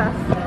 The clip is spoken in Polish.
czas.